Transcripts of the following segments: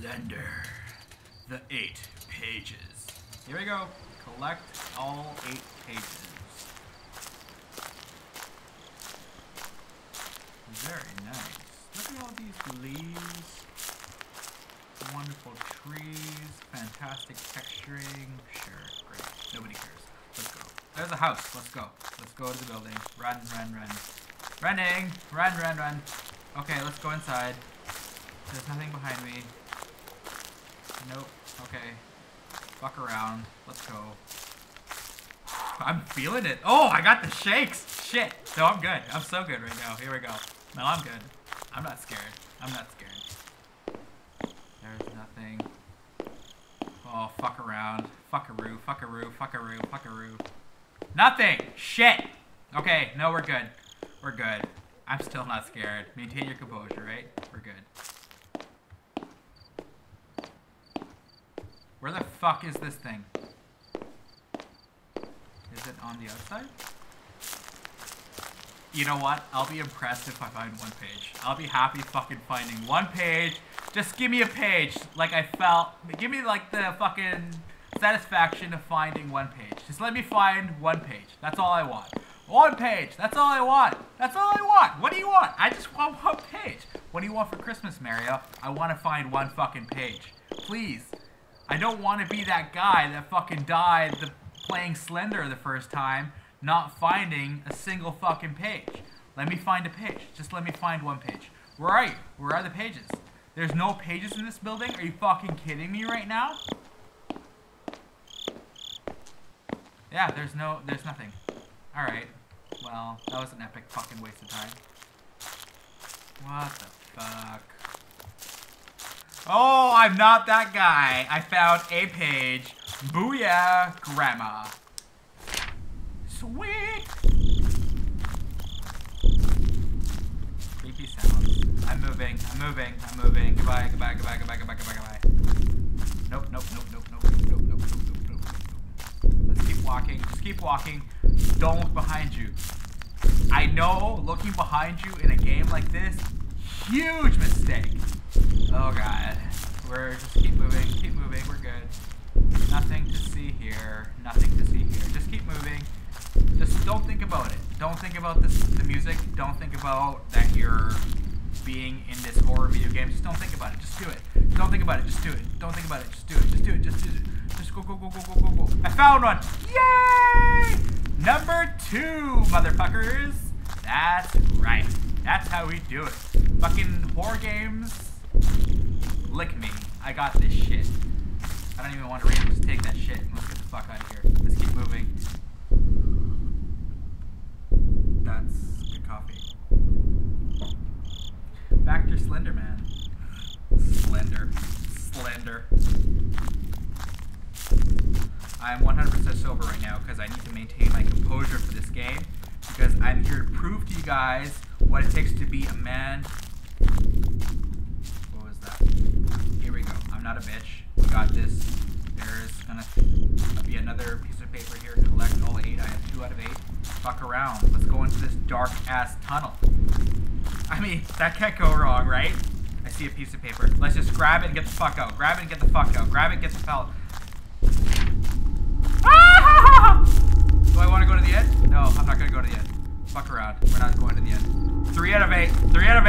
Slender. The eight pages. Here we go. Collect all eight pages. Very nice. Look at all these leaves. Wonderful trees. Fantastic texturing. Sure, great. Nobody cares. Let's go. There's a house. Let's go. Let's go to the building. Run, run, run. Running! Run, run, run. Okay, let's go inside. There's nothing behind me. Okay. Fuck around. Let's go. I'm feeling it. Oh, I got the shakes. Shit. No, I'm good. I'm so good right now. Here we go. No, I'm good. I'm not scared. I'm not scared. There's nothing. Oh, fuck around. Fuckaroo, fuckaroo, fuckaroo, fuckaroo. Nothing! Shit! Okay, no, we're good. We're good. I'm still not scared. Maintain your composure, right? We're good. Where the fuck is this thing? Is it on the outside? You know what? I'll be impressed if I find one page. I'll be happy fucking finding one page. Just give me a page like I felt. Give me like the fucking satisfaction of finding one page. Just let me find one page. That's all I want. One page. That's all I want. That's all I want. What do you want? I just want one page. What do you want for Christmas, Mario? I want to find one fucking page. Please. I don't want to be that guy that fucking died the, playing Slender the first time, not finding a single fucking page. Let me find a page. Just let me find one page. Where are you? Where are the pages? There's no pages in this building? Are you fucking kidding me right now? Yeah, there's no, there's nothing. Alright. Well, that was an epic fucking waste of time. What the fuck? Oh, I'm not that guy. I found a page. Booyah, grandma. Sweet. Creepy sounds. I'm moving. I'm moving. I'm moving. Goodbye. Goodbye. Goodbye. Goodbye. Goodbye. Goodbye. Goodbye. Nope. Nope. Nope. Nope. Nope. Nope. Nope. Nope. Nope. Nope. Nope. Let's keep walking. Just keep walking. Don't look behind you. I know looking behind you in a game like this, huge mistake. Oh god. We're just keep moving, keep moving, we're good. Nothing to see here. Nothing to see here. Just keep moving. Just don't think about it. Don't think about this the music. Don't think about that you're being in this horror video game. Just don't think about it. Just do it. Don't think about it. Just do it. Don't think about it. Just do it. Just do it. Just do it. Just go, go, go, go, go, go, go. I found one. Yay! Number two, motherfuckers. That's right. That's how we do it. Fucking horror games. Lick me. I got this shit. I don't even want to read it. Just take that shit and let's get the fuck out of here. Let's keep moving. That's good coffee. Back to Slender Man. Slender. Slender. I'm 100% sober right now because I need to maintain my composure for this game because I'm here to prove to you guys what it takes to be a man. What was that? Here we go. I'm not a bitch. We got this. There's gonna be another piece of paper here. Collect all eight. I have two out of eight. Fuck around. Let's go into this dark ass tunnel. I mean, that can't go wrong, right? I see a piece of paper. Let's just grab it and get the fuck out. Grab it and get the fuck out. Grab it and get the fuck. Do I want to go to the end? No, I'm not going to go to the end. Fuck around. We're not going to the end. Three out of eight. Three out of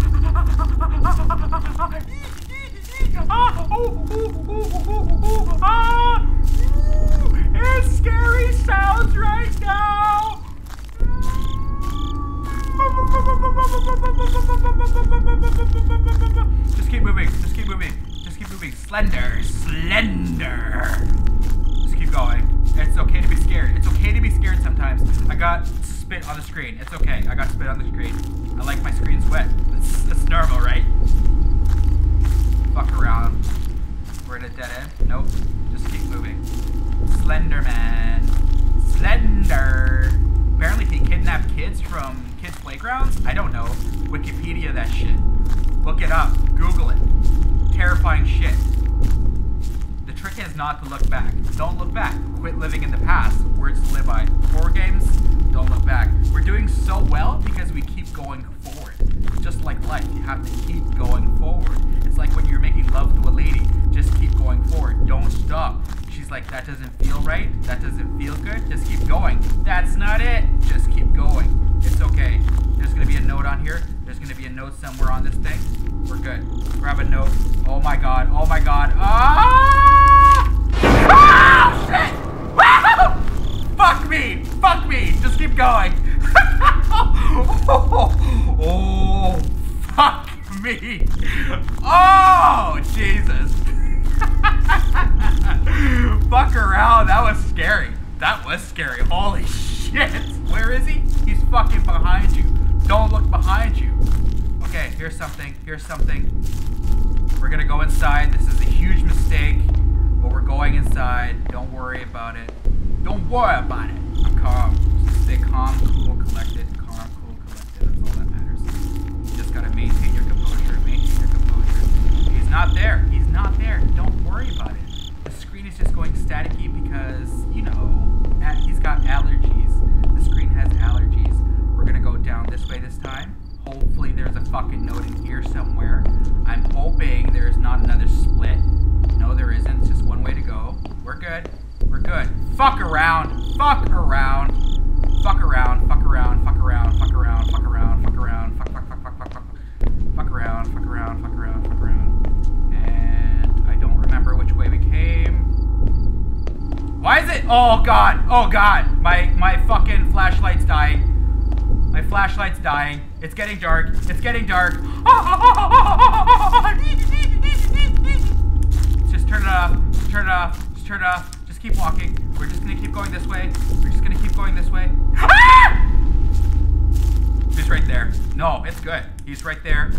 eight. Just keep moving. Just keep moving. Just keep moving. Slender. Slender. Just keep going. It's okay to be scared. It's okay to be scared sometimes. I got spit on the screen. It's okay. I got spit on the screen. I like my screens wet. It's, it's normal, right? Fuck around. We're at a dead end. Nope. Just keep moving. Slender Man. Slender. Apparently he kidnapped kids from playgrounds? I don't know. Wikipedia that shit. Look it up. Google it. Terrifying shit. The trick is not to look back. Don't look back. Quit living in the past. Words to live by. Horror games, don't look back. We're doing so well because we keep going forward. Just like life, you have to keep going forward. It's like when you're making love to a lady, just keep going forward. Don't like, that doesn't feel right. That doesn't feel good. Just keep going. That's not it. Just keep going. It's okay. There's gonna be a note on here. There's gonna be a note somewhere on this thing. We're good. Grab a note. Oh my god. Oh my god. Ah! Ah! Shit! Fuck me! Fuck me! Just keep going. oh, fuck me. Oh, Fuck. That was scary. That was scary. Holy shit. Where is he? He's fucking behind you. Don't look behind you. Okay, here's something. Here's something. We're gonna go inside. This is a huge mistake, but we're going inside. Don't worry about it. Don't worry about it. I'm calm. Just stay calm, cool, collected. Calm, cool, collected. That's all that matters. You just gotta maintain your composure. Maintain your composure. He's not there. He's not there. Don't worry about it. Just going staticky because, you know, he's got allergies. Oh god. Oh god. My my fucking flashlight's dying. My flashlight's dying. It's getting dark. It's getting dark. Just turn it off. Just turn it off. Just turn it off. Just keep walking. We're just gonna keep going this way. We're just gonna keep going this way. Ah! He's right there. No, it's good. He's right there.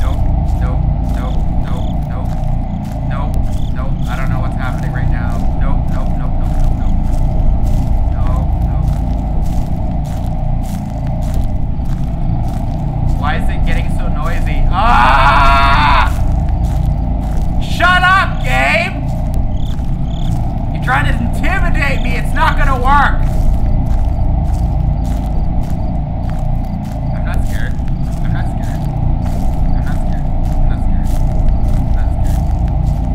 Nope, nope, nope, nope, nope, nope, nope. I don't know what's happening right now. Nope, nope, nope, nope, nope, nope. Nope, nope. Why is it getting so noisy? Ah! Shut up, game! You're trying to intimidate me. It's not gonna work. I'm not scared. I'm not scared. I'm not scared. I'm not scared. I'm not scared.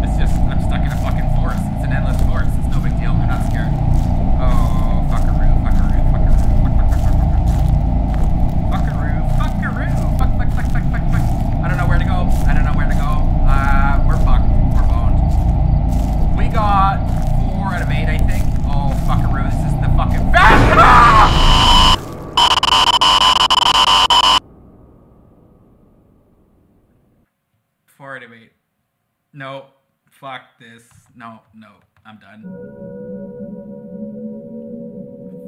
It's just, I'm stuck in a fucking forest. It's an endless forest. It's no big deal. I'm not scared. Oh, fuckaroo, fuckaroo, fuckaroo, fuck, fuck, fuck, fuck, fuck, fuckaroo, fuckaroo, fuck, fuck, fuck, fuck, fuck, fuck. I don't know where to go. I don't know where to go. Uh, we're fucked. We're boned. We got four out of eight, I think. Oh, fuckaroo, this is the fucking Four out of eight. No. Fuck this. No, no. I'm done.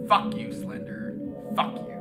Fuck you, Slender. Fuck you.